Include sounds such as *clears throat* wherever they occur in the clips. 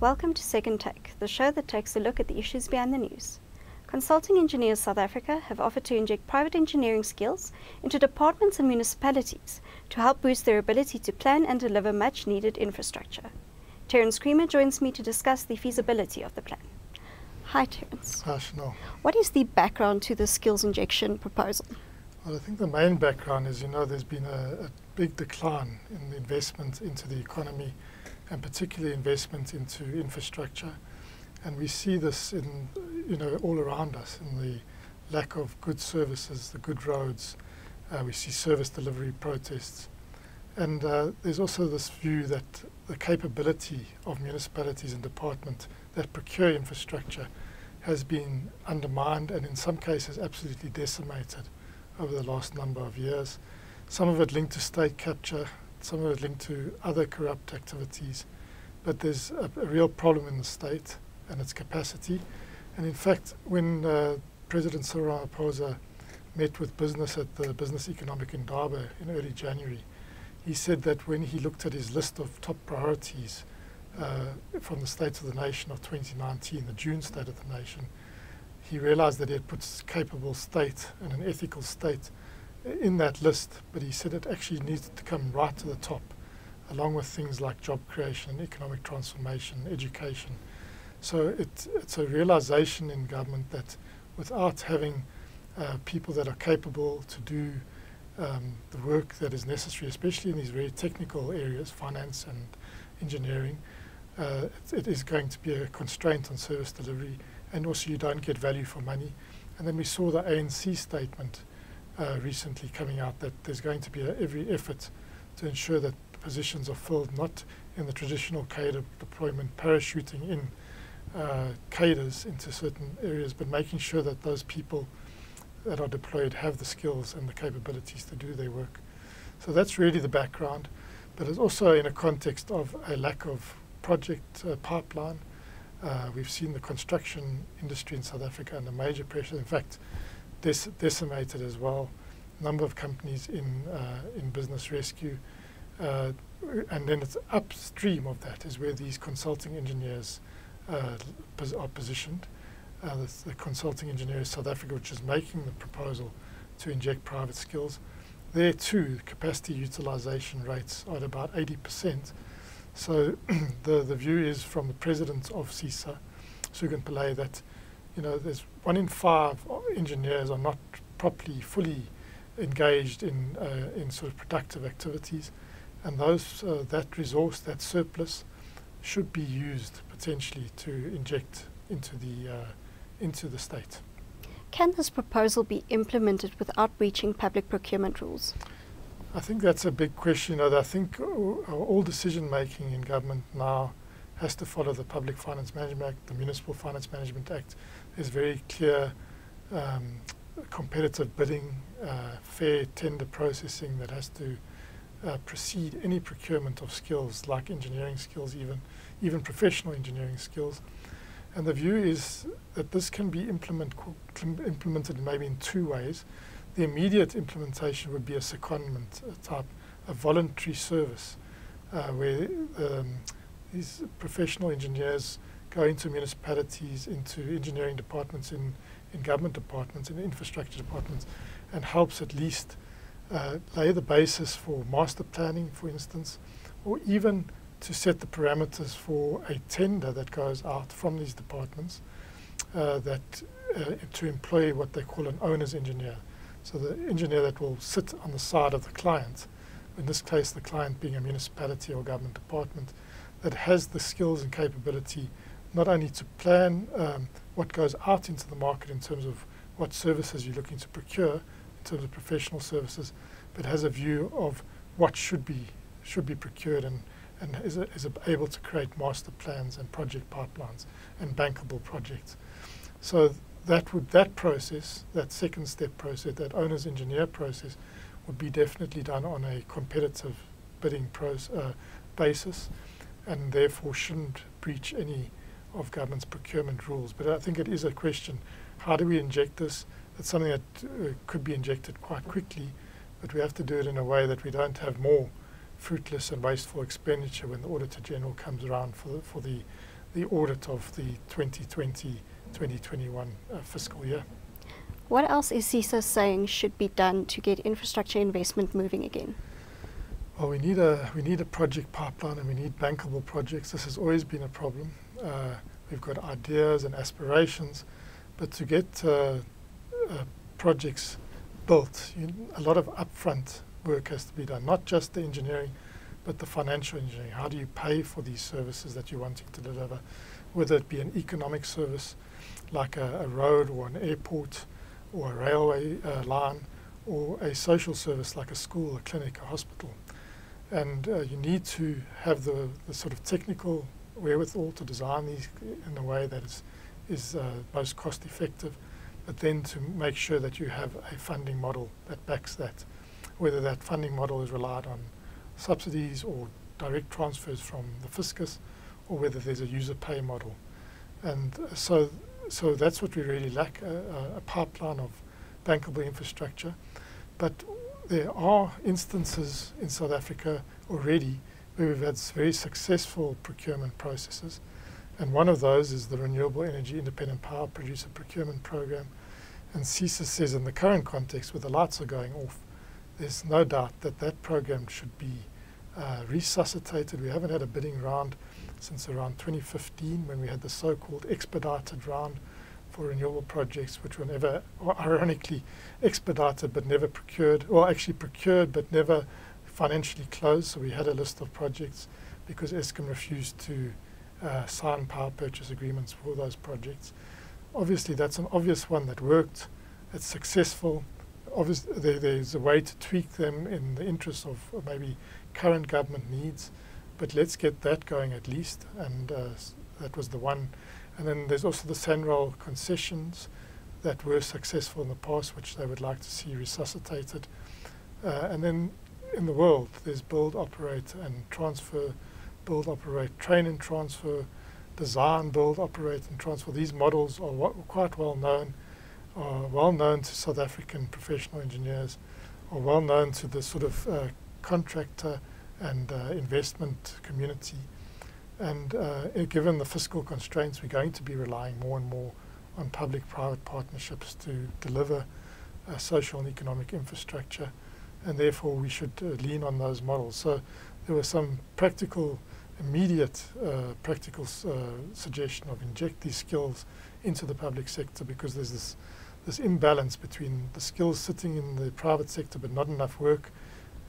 Welcome to Second Take, the show that takes a look at the issues behind the news. Consulting Engineers South Africa have offered to inject private engineering skills into departments and municipalities to help boost their ability to plan and deliver much needed infrastructure. Terence Creamer joins me to discuss the feasibility of the plan. Hi, Terence. Hi, Chanel. What is the background to the skills injection proposal? Well, I think the main background is, you know, there's been a, a big decline in the investment into the economy and particularly investment into infrastructure. And we see this in, you know, all around us in the lack of good services, the good roads. Uh, we see service delivery protests. And uh, there's also this view that the capability of municipalities and departments that procure infrastructure has been undermined and in some cases absolutely decimated over the last number of years. Some of it linked to state capture, some of it linked to other corrupt activities. But there's a, a real problem in the state and its capacity. And in fact, when uh, President Cyril Ramaphosa met with business at the Business Economic Indaba in early January, he said that when he looked at his list of top priorities uh, from the State of the Nation of 2019, the June State of the Nation, he realized that he had put capable state and an ethical state in that list, but he said it actually needs to come right to the top, along with things like job creation, economic transformation, education. So it, it's a realization in government that without having uh, people that are capable to do um, the work that is necessary, especially in these very technical areas, finance and engineering, uh, it, it is going to be a constraint on service delivery, and also you don't get value for money. And then we saw the ANC statement uh, recently coming out that there's going to be a, every effort to ensure that positions are filled not in the traditional cadre deployment, parachuting in uh, cadres into certain areas, but making sure that those people that are deployed have the skills and the capabilities to do their work. So that's really the background, but it's also in a context of a lack of project uh, pipeline. Uh, we've seen the construction industry in South Africa under major pressure. In fact, dec decimated as well. Number of companies in uh, in business rescue, uh, and then it's upstream of that is where these consulting engineers uh, pos are positioned. The, consulting engineers South Africa, which is making the proposal to inject private skills. There too, capacity utilization rates are at about 80%. So *clears throat* the, the view is from the president of CESA, Sughan Pillay, that you know, there's one in five engineers are not properly, fully engaged in, uh, in sort of productive activities. And those, uh, that resource, that surplus, should be used potentially to inject into the, uh, into the state. Can this proposal be implemented without breaching public procurement rules? I think that's a big question. I think all decision making in government now has to follow the Public Finance Management Act, the Municipal Finance Management Act. There's very clear um, competitive bidding, uh, fair tender processing that has to uh, precede any procurement of skills like engineering skills, even even professional engineering skills. And the view is that this can be implement implemented maybe in two ways. The immediate implementation would be a secondment type, a voluntary service, uh, where um, these professional engineers go into municipalities, into engineering departments, in, in government departments, in infrastructure departments, and helps at least uh, lay the basis for master planning, for instance, or even to set the parameters for a tender that goes out from these departments uh, that uh, to employ what they call an owner's engineer. So the engineer that will sit on the side of the client, in this case the client being a municipality or government department, that has the skills and capability not only to plan um, what goes out into the market in terms of what services you're looking to procure, in terms of professional services, but has a view of what should be should be procured and, and is, a, is a able to create master plans and project pipelines and bankable projects. So that would that process, that second step process, that owner's engineer process, would be definitely done on a competitive bidding uh, basis and therefore shouldn't breach any of government's procurement rules. But I think it is a question, how do we inject this? It's something that uh, could be injected quite quickly, but we have to do it in a way that we don't have more fruitless and wasteful expenditure when the Auditor General comes around for the, for the the audit of the 2020 2021 uh, fiscal year. What else is CESA saying should be done to get infrastructure investment moving again? Well, we need a we need a project pipeline and we need bankable projects. This has always been a problem. Uh, we've got ideas and aspirations, but to get uh, uh, projects built, a lot of upfront work has to be done. Not just the engineering, but the financial engineering. How do you pay for these services that you're wanting to deliver? Whether it be an economic service, like a, a road or an airport, or a railway uh, line, or a social service like a school, a clinic, a hospital and uh, you need to have the, the sort of technical wherewithal to design these in a way that is, is uh, most cost effective, but then to make sure that you have a funding model that backs that, whether that funding model is relied on subsidies or direct transfers from the fiscus, or whether there's a user pay model. And uh, so, so that's what we really lack, a, a pipeline of bankable infrastructure. But there are instances in South Africa already where we've had very successful procurement processes. And one of those is the Renewable Energy Independent Power Producer Procurement Program. And CESA says in the current context, where the lights are going off, there's no doubt that that program should be uh, resuscitated. We haven't had a bidding round since around 2015 when we had the so-called expedited round for renewable projects, which were never, ironically, expedited but never procured, or actually procured but never financially closed. So we had a list of projects because Eskom refused to uh, sign power purchase agreements for those projects. Obviously, that's an obvious one that worked. It's successful. Obviously, there, there's a way to tweak them in the interest of maybe current government needs, but let's get that going at least. And uh, that was the one and then there's also the SANRAL concessions that were successful in the past, which they would like to see resuscitated. Uh, and then in the world, there's build, operate, and transfer, build, operate, train and transfer, design, build, operate, and transfer. These models are quite well known, are well known to South African professional engineers, are well known to the sort of uh, contractor and uh, investment community. And uh, given the fiscal constraints, we're going to be relying more and more on public-private partnerships to deliver uh, social and economic infrastructure, and therefore we should uh, lean on those models. So there was some practical, immediate uh, practical uh, suggestion of inject these skills into the public sector because there's this this imbalance between the skills sitting in the private sector but not enough work,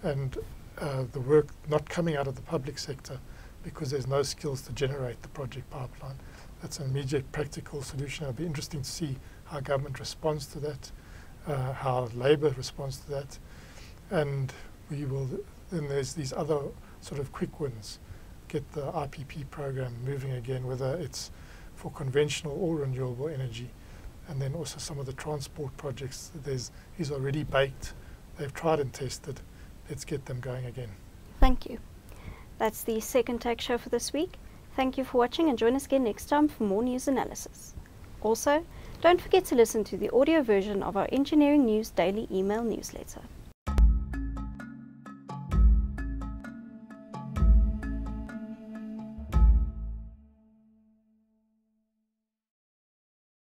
and uh, the work not coming out of the public sector because there's no skills to generate the project pipeline. That's an immediate practical solution. It'll be interesting to see how government responds to that, uh, how labour responds to that, and we will. Then there's these other sort of quick wins. Get the IPP program moving again, whether it's for conventional or renewable energy, and then also some of the transport projects. There's is already baked. They've tried and tested. Let's get them going again. Thank you. That's the second Take Show for this week. Thank you for watching and join us again next time for more news analysis. Also, don't forget to listen to the audio version of our Engineering News Daily email newsletter.